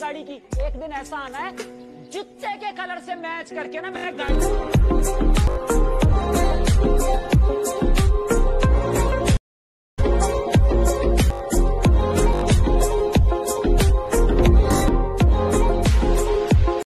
गाड़ी की। एक दिन ऐसा आना है, जुत्ते के कलर से मैच करके ना मैं गाड़ी